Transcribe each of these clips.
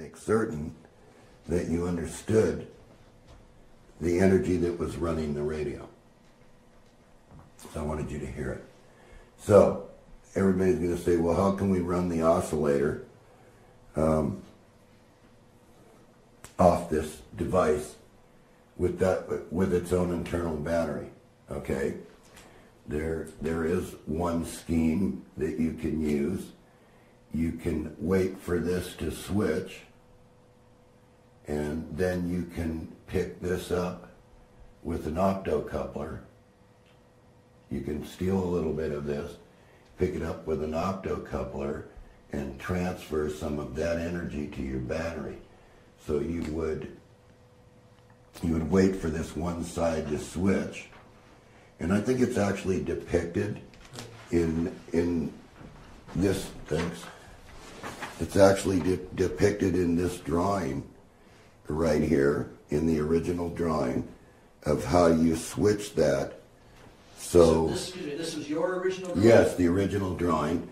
make certain that you understood the energy that was running the radio. So I wanted you to hear it. So everybody's going to say, well, how can we run the oscillator um, off this device with that with its own internal battery? Okay, there there is one scheme that you can use. You can wait for this to switch, and then you can pick this up with an optocoupler. You can steal a little bit of this, pick it up with an optocoupler, and transfer some of that energy to your battery. So you would you would wait for this one side to switch. And I think it's actually depicted in in this thanks. It's actually de- depicted in this drawing right here in the original drawing of how you switch that. So, this, excuse me, this was your original drawing? yes, the original drawing,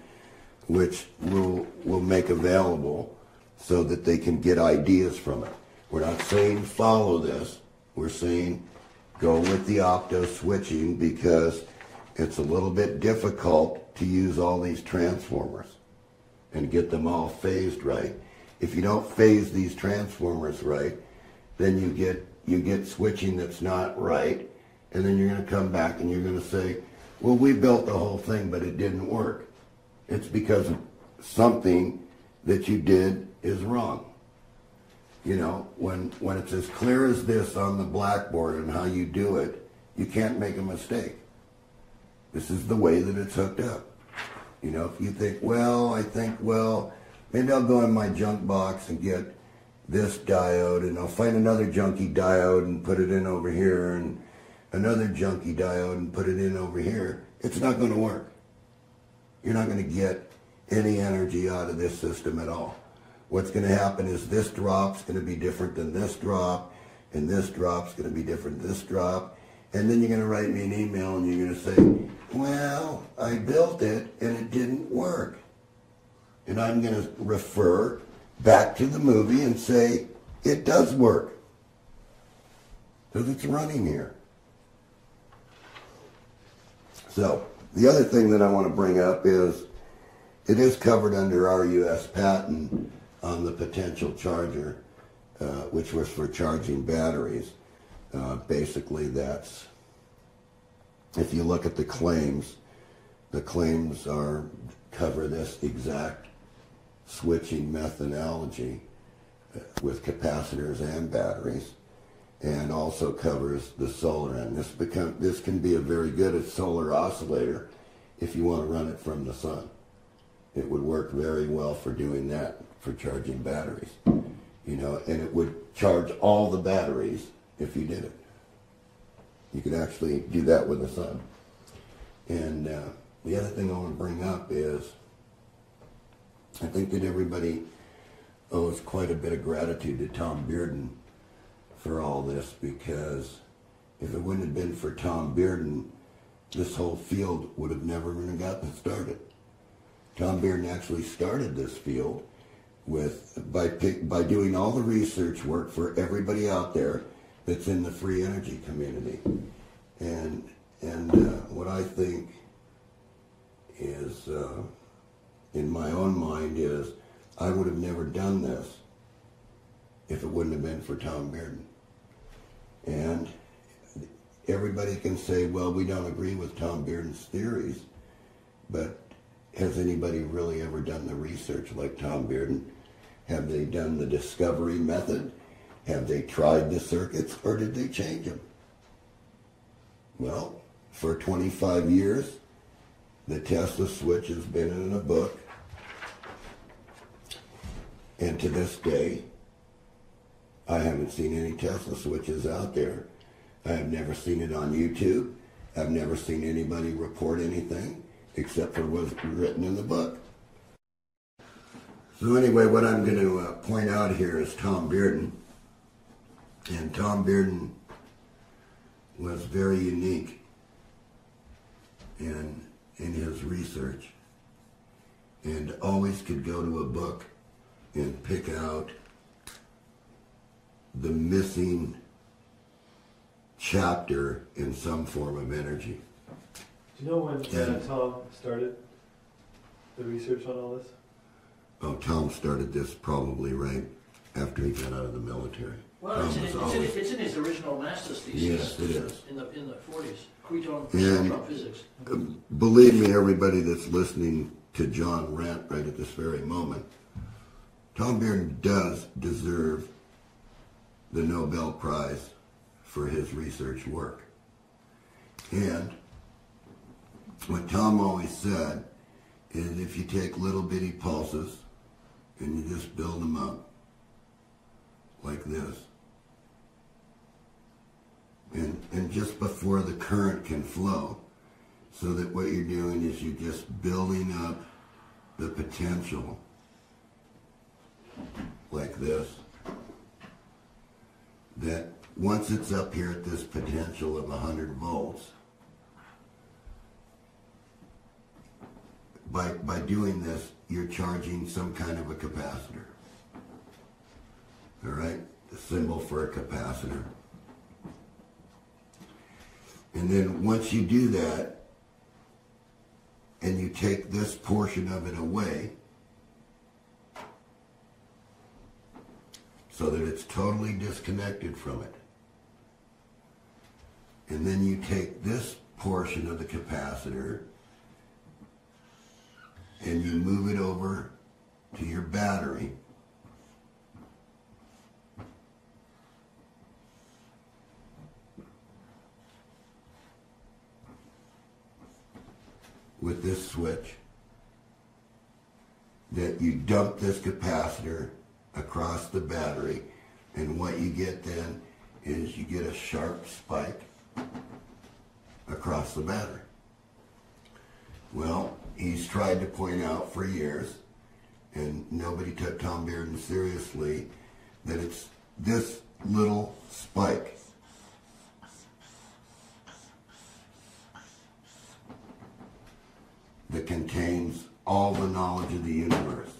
which we'll, we'll make available so that they can get ideas from it. We're not saying follow this. We're saying go with the opto switching because it's a little bit difficult to use all these transformers and get them all phased right. If you don't phase these transformers right, then you get you get switching that's not right, and then you're going to come back and you're going to say, "Well, we built the whole thing, but it didn't work." It's because something that you did is wrong. You know, when when it's as clear as this on the blackboard and how you do it, you can't make a mistake. This is the way that it's hooked up. You know, if you think, well, I think, well, maybe I'll go in my junk box and get this diode and I'll find another junky diode and put it in over here and another junky diode and put it in over here. It's not going to work. You're not going to get any energy out of this system at all. What's going to happen is this drop's going to be different than this drop and this drop's going to be different than this drop. And then you're going to write me an email and you're going to say, well, I built it and it didn't work. And I'm going to refer back to the movie and say, it does work. Because it's running here. So, the other thing that I want to bring up is it is covered under our U.S. patent on the potential charger, uh, which was for charging batteries. Uh, basically, that's if you look at the claims, the claims are cover this exact switching methodology uh, with capacitors and batteries and also covers the solar end. This become this can be a very good solar oscillator if you want to run it from the sun. It would work very well for doing that for charging batteries. You know, and it would charge all the batteries if you did it. You could actually do that with the sun. And uh, the other thing I want to bring up is I think that everybody owes quite a bit of gratitude to Tom Bearden for all this because if it wouldn't have been for Tom Bearden, this whole field would have never even gotten started. Tom Bearden actually started this field with by by doing all the research work for everybody out there that's in the free energy community. And, and uh, what I think is, uh, in my own mind, is I would have never done this if it wouldn't have been for Tom Bearden. And everybody can say, well, we don't agree with Tom Bearden's theories, but has anybody really ever done the research like Tom Bearden? Have they done the discovery method? Have they tried the circuits or did they change them? Well, for 25 years, the Tesla switch has been in a book. And to this day, I haven't seen any Tesla switches out there. I have never seen it on YouTube. I've never seen anybody report anything except for what's written in the book. So anyway, what I'm going to uh, point out here is Tom Bearden. And Tom Bearden was very unique in, in his research and always could go to a book and pick out the missing chapter in some form of energy. Do you know when uh, Tom started the research on all this? Oh, Tom started this probably right after he got out of the military. Well, it's in, it's, in, it's in his original master's thesis. Yes, it is. In the, in the forties, And- Physics. Believe me, everybody that's listening to John rant right at this very moment, Tom Bearden does deserve the Nobel Prize for his research work. And what Tom always said is if you take little bitty pulses and you just build them up like this, and, and just before the current can flow, so that what you're doing is you're just building up the potential like this. That once it's up here at this potential of 100 volts by by doing this you're charging some kind of a capacitor. All right? The symbol for a capacitor and then once you do that and you take this portion of it away so that it's totally disconnected from it. And then you take this portion of the capacitor and you move it over to your battery. With this switch that you dump this capacitor across the battery and what you get then is you get a sharp spike across the battery. Well, he's tried to point out for years and nobody took Tom Bearden seriously that it's this little spike that contains all the knowledge of the universe.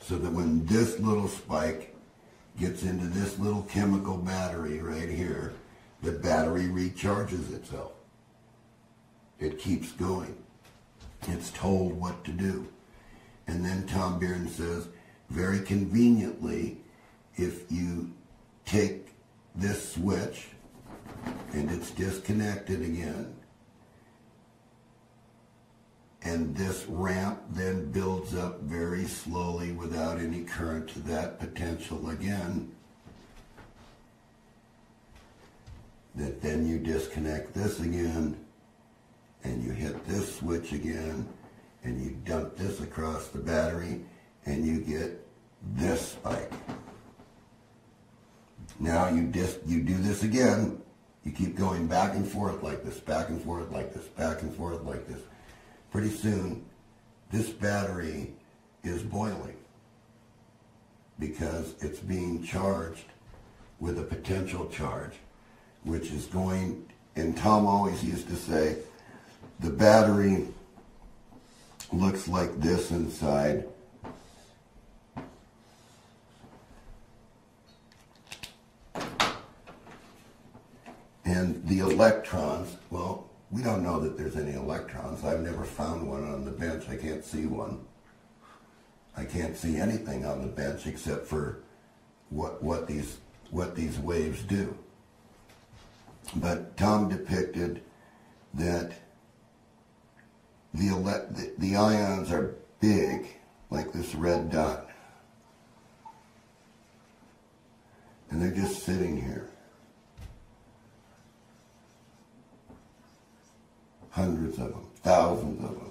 So that when this little spike gets into this little chemical battery right here, the battery recharges itself. It keeps going. It's told what to do. And then Tom Bearden says, very conveniently, if you take this switch and it's disconnected again, and this ramp then builds up very slowly without any current to that potential again. That then you disconnect this again and you hit this switch again and you dump this across the battery and you get this spike. Now you dis- you do this again. You keep going back and forth like this, back and forth like this, back and forth like this pretty soon this battery is boiling because it's being charged with a potential charge, which is going, and Tom always used to say, the battery looks like this inside. And the electrons, well, we don't know that there's any electrons. I've never found one on the bench. I can't see one. I can't see anything on the bench except for what what these what these waves do. But Tom depicted that the, ele- the, the ions are big, like this red dot. And they're just sitting here. Hundreds of them, thousands of them.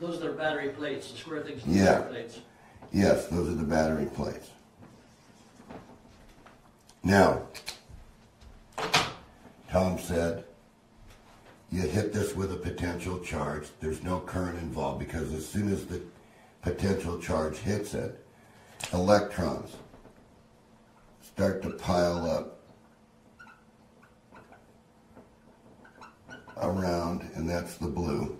Those are the battery plates, the square things, the Yeah. battery plates. Yes, those are the battery plates. Now, Tom said, you hit this with a potential charge. There's no current involved because as soon as the potential charge hits it, electrons start to pile up around, and that's the blue.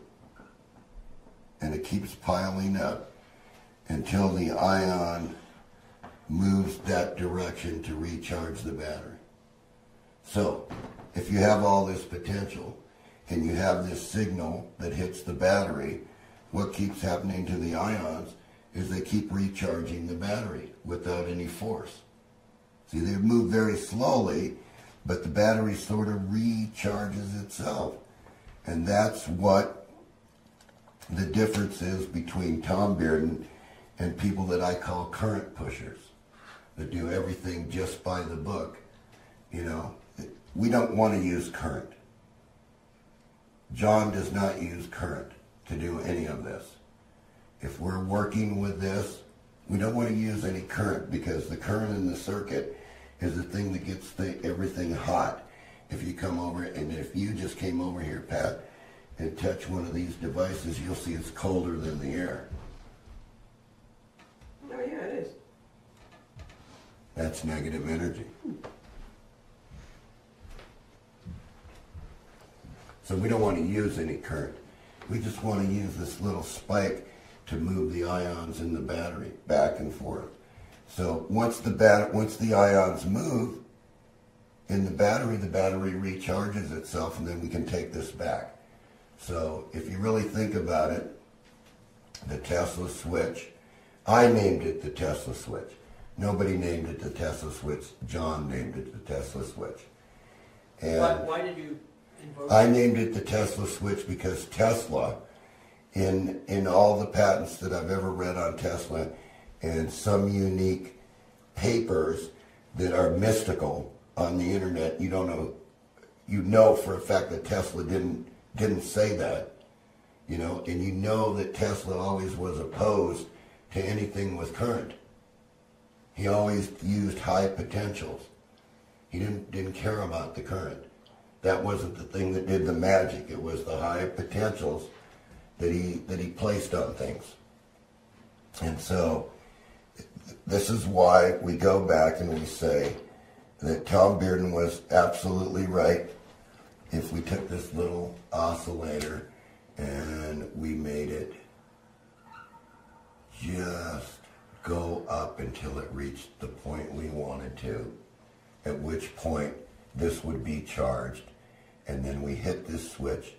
And it keeps piling up until the ion moves that direction to recharge the battery. So, if you have all this potential and you have this signal that hits the battery, what keeps happening to the ions is they keep recharging the battery without any force. See, they move very slowly, but the battery sort of recharges itself. And that's what the difference is between Tom Bearden and people that I call current pushers that do everything just by the book. You know, we don't want to use current. John does not use current to do any of this. If we're working with this, we don't want to use any current because the current in the circuit is the thing that gets the, everything hot. If you come over, and if you just came over here, Pat, and touch one of these devices, you'll see it's colder than the air. Oh, yeah, it is. That's negative energy. So we don't want to use any current. We just want to use this little spike to move the ions in the battery back and forth. So once the bat- once the ions move in the battery, the battery recharges itself, and then we can take this back. So if you really think about it, the Tesla switch, I named it the Tesla switch. Nobody named it the Tesla switch. John named it the Tesla switch. And Why, why did you invoke? I named it the Tesla switch because Tesla, in in all the patents that I've ever read on Tesla, and some unique papers that are mystical on the internet, you don't know, you know for a fact that Tesla didn't didn't say that, you know, and you know that Tesla always was opposed to anything with current. He always used high potentials. He didn't didn't care about the current that wasn't the thing that did the magic. It was the high potentials that he that he placed on things. And so this is why we go back and we say that Tom Bearden was absolutely right. If we took this little oscillator and we made it just go up until it reached the point we wanted to, at which point this would be charged and then we hit this switch